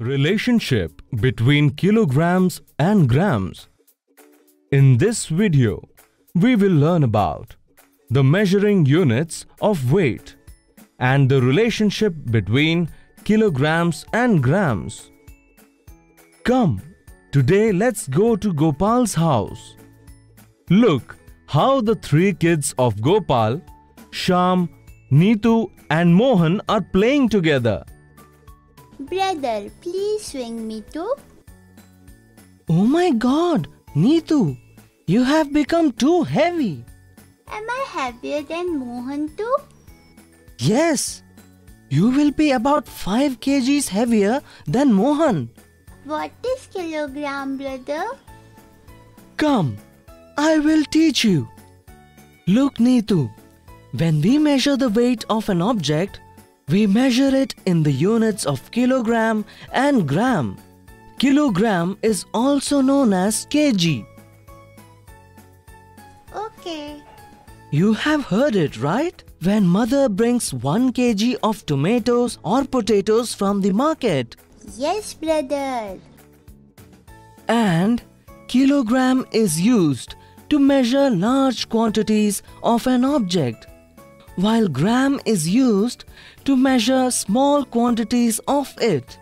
Relationship between kilograms and grams. In this video, we will learn about the measuring units of weight and the relationship between kilograms and grams. Come, today let's go to Gopal's house. Look how the three kids of Gopal, Sham, Neetu and Mohan are playing together. Brother, please swing me too. Oh my god, Neetu, you have become too heavy. Am I heavier than Mohan too? Yes, you will be about 5 kgs heavier than Mohan. What is kilogram, brother? Come, I will teach you. Look, Neetu, when we measure the weight of an object, we measure it in the units of kilogram and gram. Kilogram is also known as kg. Okay. You have heard it, right? When mother brings 1 kg of tomatoes or potatoes from the market. Yes, brother. And kilogram is used to measure large quantities of an object, while gram is used to measure small quantities of it.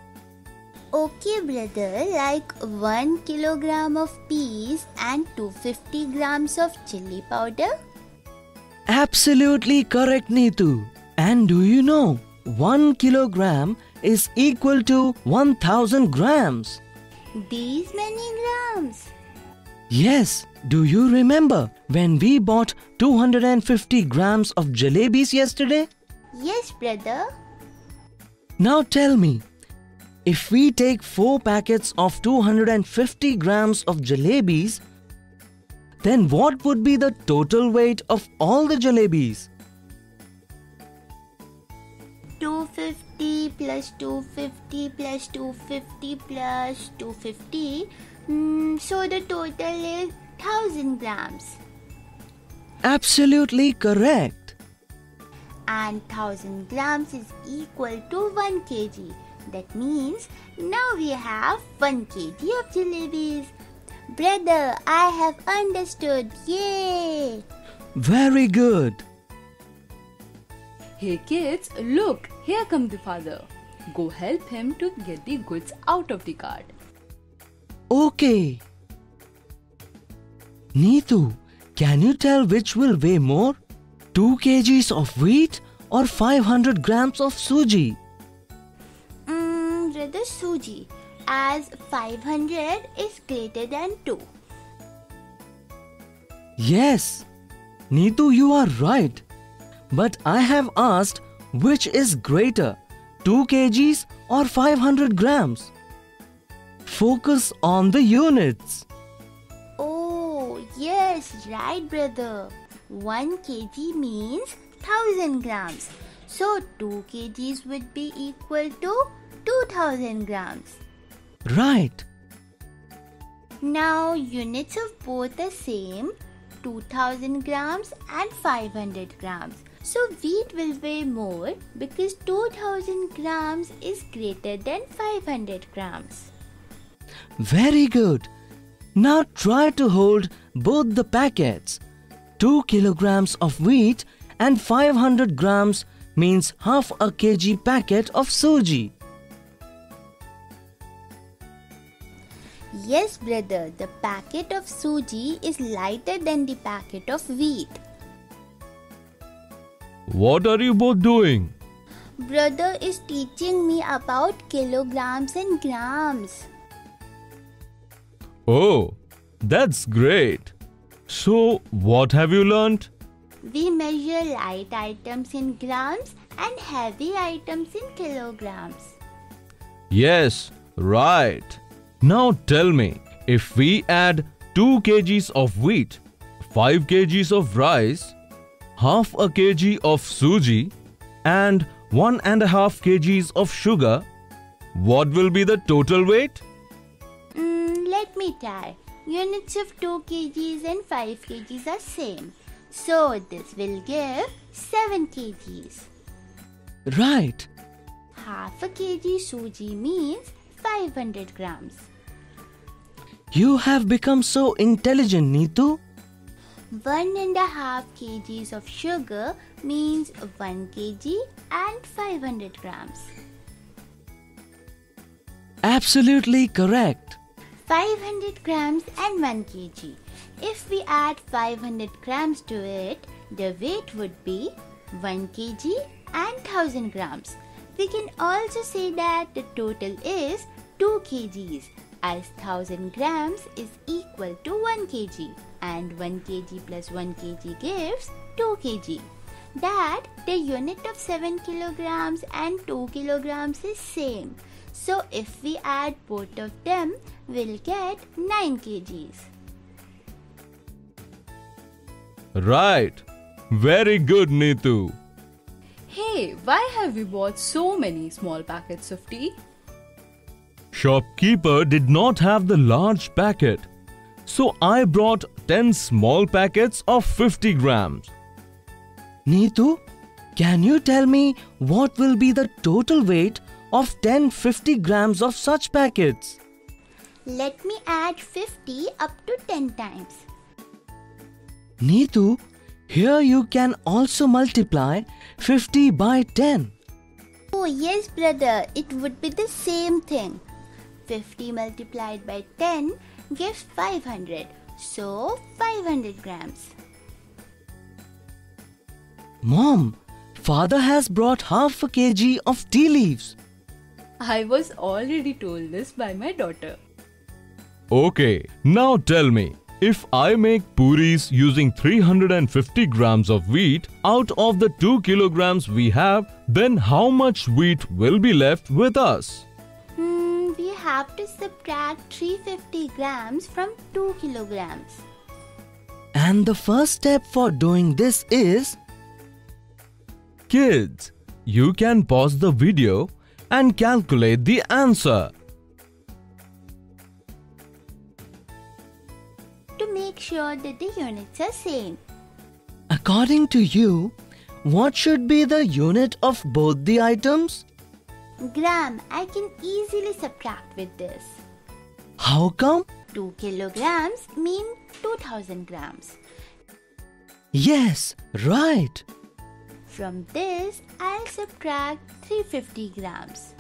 Okay, brother, like 1 kilogram of peas and 250 grams of chili powder. Absolutely correct, Neetu. And do you know, 1 kilogram is equal to 1000 grams. These many grams. Yes, do you remember when we bought 250 grams of jalebis yesterday? Yes, brother. Now tell me, if we take 4 packets of 250 grams of jalebis, then what would be the total weight of all the jalebis? 250 plus 250 plus 250 plus 250. Mm, so the total is 1000 grams. Absolutely correct. And 1000 grams is equal to 1 kg. That means now we have 1 kg of jalebis. Brother, I have understood. Yay! Very good. Hey kids, look, here come the father. Go help him to get the goods out of the cart. Okay. Neetu, can you tell which will weigh more? 2 kgs of wheat or 500 grams of suji? Mm, brother Suji, as 500 is greater than 2. Yes. Neetu, you are right. But I have asked which is greater, 2 kgs or 500 grams? Focus on the units. Oh, yes, right, brother. 1 kg means 1000 grams. So 2 kgs would be equal to 2000 grams. Right. Now units of both are same 2000 grams and 500 grams. So wheat will weigh more because 2000 grams is greater than 500 grams. Very good. Now try to hold both the packets. 2 kilograms of wheat and 500 grams means half a kg packet of suji. Yes, brother, the packet of suji is lighter than the packet of wheat. What are you both doing? Brother is teaching me about kilograms and grams. Oh, that's great. So, what have you learnt? We measure light items in grams and heavy items in kilograms. Yes, right. Now tell me, if we add 2 kgs of wheat, 5 kgs of rice, half a kg of suji, and 1 and a half kgs of sugar, what will be the total weight? Let me try. Units of 2 kgs and 5 kgs are same. So this will give 7 kgs. Right. Half a kg suji means 500 grams. You have become so intelligent, Neetu. One and a half kgs of sugar means 1 kg and 500 grams. Absolutely correct. 500 grams and 1 kg. If we add 500 grams to it, the weight would be 1 kg and 1000 grams. We can also say that the total is 2 kgs as 1000 grams is equal to 1 kg and 1 kg plus 1 kg gives 2 kg. That the unit of 7 kilograms and 2 kilograms is same. So if we add both of them, we'll get 9 kgs. Right. Very good, Neetu. Hey, why have we bought so many small packets of tea? Shopkeeper did not have the large packet. So I brought 10 small packets of 50 grams. Neetu, can you tell me what will be the total weight of 10 50 grams of such packets? Let me add 50 up to 10 times. Neetu, here you can also multiply 50 by 10. Oh yes brother, it would be the same thing. 50 multiplied by 10 gives 500. So 500 grams. Mom, father has brought half a kg of tea leaves. I was already told this by my daughter. Okay, now tell me, if I make puris using 350 grams of wheat out of the 2 kilograms we have, then how much wheat will be left with us? Hmm, we have to subtract 350 grams from 2 kilograms. And the first step for doing this is Kids, you can pause the video and calculate the answer. To make sure that the units are same. according to you, what should be the unit of both the items? Gram, I can easily subtract with this. How come? 2 kilograms mean 2000 grams. Yes, right. From this, I'll subtract 350 grams.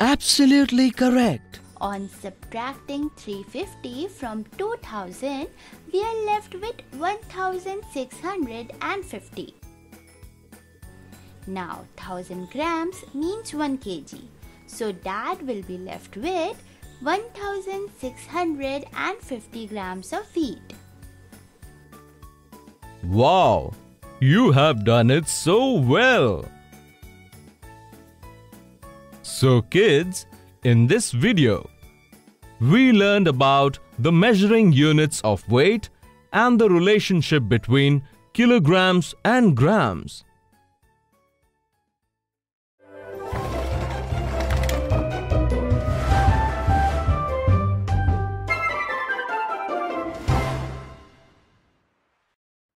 Absolutely correct. On subtracting 350 from 2000, we are left with 1650. Now 1000 grams means 1 kg. So dad will be left with 1650 grams of wheat. Wow, you have done it so well. So kids, in this video, we learned about the measuring units of weight and the relationship between kilograms and grams.